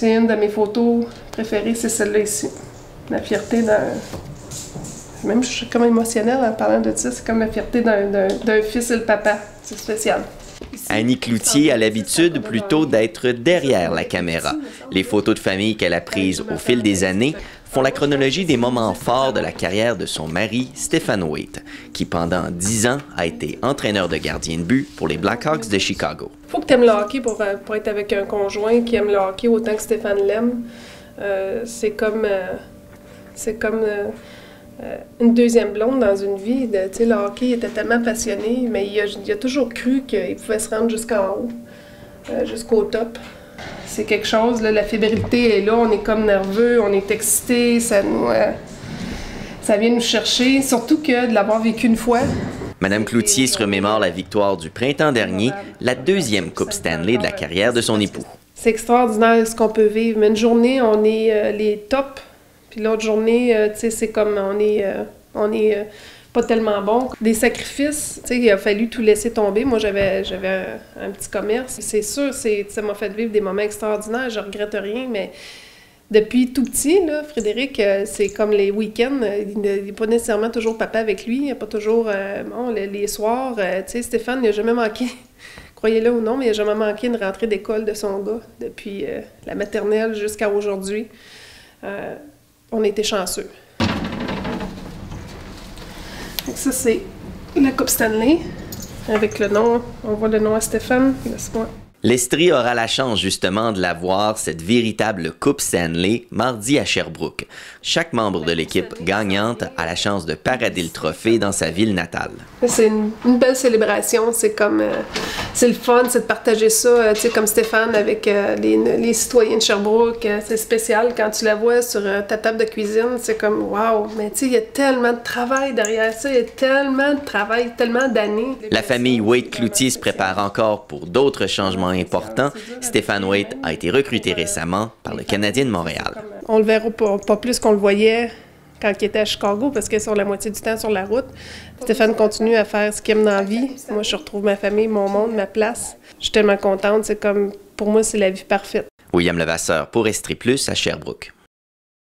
C'est une de mes photos préférées, c'est celle-là ici. La fierté d'un. Même je suis comme émotionnelle en parlant de ça. C'est comme la fierté d'un fils et le papa. C'est spécial. Annie Cloutier a l'habitude plutôt d'être derrière la caméra. Les photos de famille qu'elle a prises au fil des années font la chronologie des moments forts de la carrière de son mari, Stephen Waite, qui pendant dix ans a été entraîneur de gardien de but pour les Blackhawks de Chicago. Faut que tu aimes le hockey pour, euh, pour, être avec un conjoint qui aime le hockey autant que Stéphane l'aime. Euh, c'est comme, euh, c'est comme une deuxième blonde dans une vie. De, le hockey était tellement passionné, mais il a toujours cru qu'il pouvait se rendre jusqu'en haut, jusqu'au top c'est quelque chose, la fébrilité est là, on est comme nerveux, on est excité, ça nous. Euh, ça vient nous chercher, surtout que de l'avoir vécu une fois. Madame Cloutier se remémore la victoire du printemps dernier, la deuxième Coupe Stanley de la carrière de son époux. C'est extraordinaire ce qu'on peut vivre. Mais une journée, on est euh, les tops, puis l'autre journée, euh, tu sais, c'est comme on est, on est pas tellement bon. Des sacrifices, tu sais, il a fallu tout laisser tomber. Moi, j'avais, un, petit commerce. C'est sûr, c'est, ça m'a fait vivre des moments extraordinaires. Je regrette rien, mais depuis tout petit, là, Frédéric, euh, c'est comme les week-ends. Il n'est pas nécessairement toujours papa avec lui. Il n'est pas toujours, euh, bon, les, soirs. Euh, Stéphane, il n'a jamais manqué, croyez-le ou non, mais il n'a jamais manqué une rentrée d'école de son gars depuis la maternelle jusqu'à aujourd'hui. on était chanceux ça, c'est la Coupe Stanley. Avec le nom, on voit le nom à Stéphane. Laisse-moi L'Estrie aura la chance justement de la voir, cette véritable Coupe Stanley, mardi à Sherbrooke. Chaque membre de l'équipe gagnante a la chance de parader le trophée dans sa ville natale. C'est une, belle célébration, c'est comme... Euh, c'est le fun, c'est de partager ça, euh, tu sais, comme Stéphane avec euh, les, citoyens de Sherbrooke. c'est spécial quand tu la vois sur ta table de cuisine, c'est comme wow, mais tu sais, il y a tellement de travail derrière ça, il y a tellement de travail, tellement d'années. La famille Wade-Cloutier se prépare encore pour d'autres changements important, Stéphane Waite a été recruté récemment par le Canadien de Montréal. On le verra pas, plus qu'on le voyait quand il était à Chicago, parce que sur la moitié du temps sur la route, Stéphane continue à faire ce qu'il aime dans la vie. Moi, je retrouve ma famille, mon monde, ma place. Je suis tellement contente. C'est comme, pour moi, c'est la vie parfaite. William Levasseur pour Estrie Plus à Sherbrooke.